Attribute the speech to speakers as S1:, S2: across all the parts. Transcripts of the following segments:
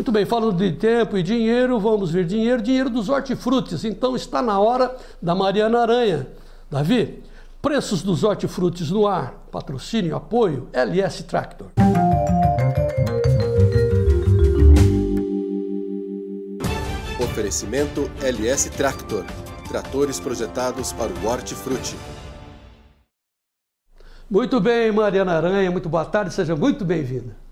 S1: Muito bem, falando de tempo e dinheiro, vamos ver dinheiro, dinheiro dos hortifrutis. Então está na hora da Mariana Aranha. Davi, preços dos hortifrutis no ar, patrocínio, apoio, LS Tractor.
S2: Oferecimento LS Tractor. Tratores projetados para o hortifruti.
S1: Muito bem, Mariana Aranha, muito boa tarde, seja muito bem-vinda.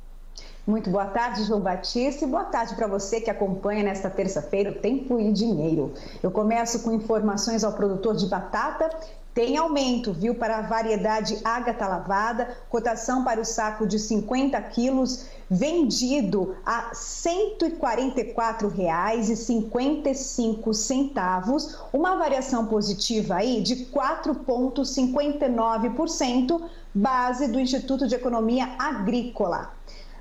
S3: Muito boa tarde, João Batista, e boa tarde para você que acompanha nesta terça-feira o Tempo e Dinheiro. Eu começo com informações ao produtor de batata. Tem aumento, viu, para a variedade ágata lavada, cotação para o saco de 50 quilos, vendido a R$ 144,55, uma variação positiva aí de 4,59%, base do Instituto de Economia Agrícola.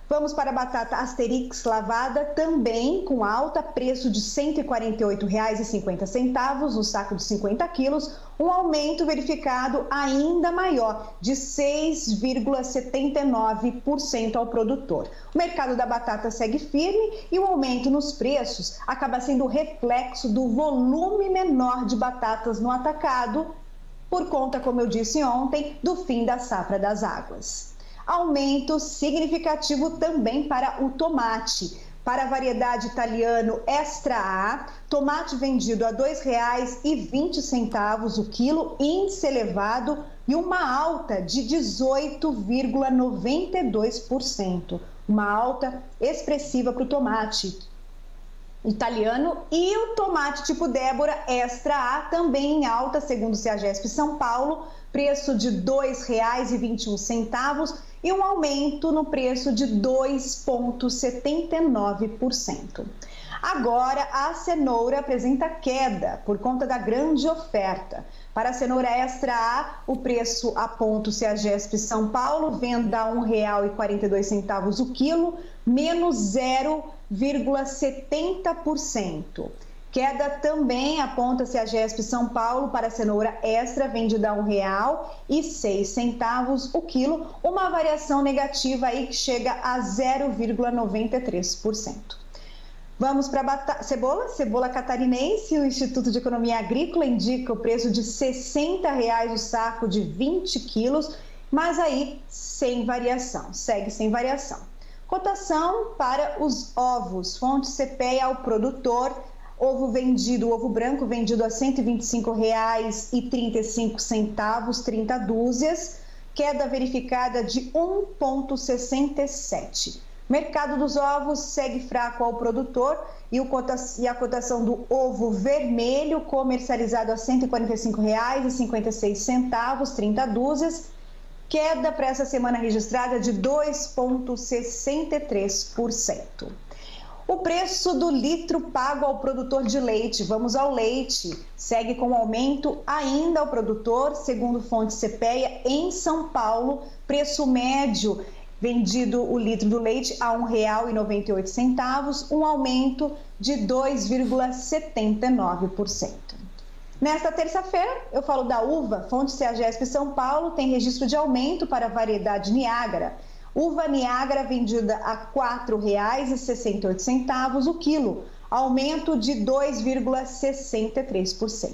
S3: Vamos para a batata Asterix lavada, também com alta, preço de R$ 148,50 no saco de 50 quilos, um aumento verificado ainda maior, de 6,79% ao produtor. O mercado da batata segue firme e o aumento nos preços acaba sendo reflexo do volume menor de batatas no atacado, por conta, como eu disse ontem, do fim da safra das águas aumento significativo também para o tomate. Para a variedade italiano Extra A, tomate vendido a R$ 2,20 o quilo, índice elevado e uma alta de 18,92%. Uma alta expressiva para o tomate italiano e o tomate tipo Débora Extra A também em alta, segundo o Ceagesp São Paulo, preço de R$ 2,21 e um aumento no preço de 2,79%. Agora, a cenoura apresenta queda por conta da grande oferta. Para a cenoura extra A, o preço a ponto Ceagesp São Paulo, venda a R$ 1,42 o quilo, menos 0,70%. Queda também aponta-se a GESP São Paulo para a cenoura extra, vendida a R$ 1,06 o quilo, uma variação negativa aí que chega a 0,93%. Vamos para a cebola, cebola catarinense, o Instituto de Economia Agrícola indica o preço de 60 reais o saco de 20 quilos, mas aí sem variação, segue sem variação. Cotação para os ovos, fonte CPEA ao produtor, Ovo vendido, ovo branco vendido a R$ 125,35, 30 dúzias, queda verificada de 1,67. Mercado dos ovos segue fraco ao produtor e, a cotação do ovo vermelho comercializado a R$ 145,56, 30 dúzias, queda para essa semana registrada de 2,63%. O preço do litro pago ao produtor de leite, vamos ao leite, segue com aumento ainda ao produtor, segundo fonte CPEA, em São Paulo, preço médio vendido o litro do leite a R$ 1,98, um aumento de 2,79%. Nesta terça-feira, eu falo da uva, fonte CEAGESP São Paulo tem registro de aumento para a variedade Niágara, Uva Niagara vendida a R$ 4,68 o quilo, aumento de 2,63%.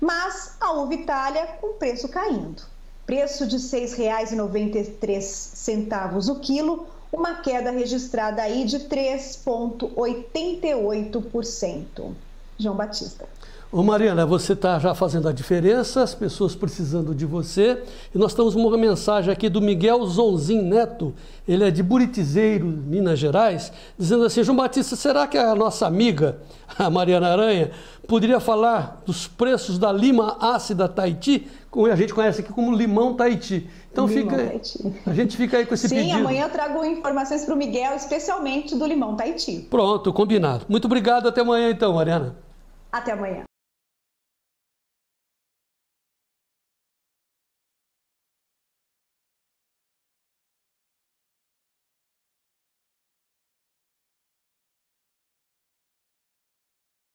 S3: Mas a uva Itália com preço caindo. Preço de R$ 6,93 o quilo, uma queda registrada aí de 3,88%. João Batista.
S1: Ô Mariana, você está já fazendo a diferença, as pessoas precisando de você. E nós temos uma mensagem aqui do Miguel Zonzin Neto, ele é de Buritizeiro, Minas Gerais, dizendo assim: João Batista, será que a nossa amiga, a Mariana Aranha, poderia falar dos preços da lima ácida Tahiti, como a gente conhece aqui como limão Tahiti? Então limão fica, Tahiti. a gente fica aí com esse
S3: Sim,
S1: pedido.
S3: Sim, amanhã eu trago informações para o Miguel, especialmente do limão Tahiti.
S1: Pronto, combinado. Muito obrigado, até amanhã então, Mariana.
S3: Até amanhã.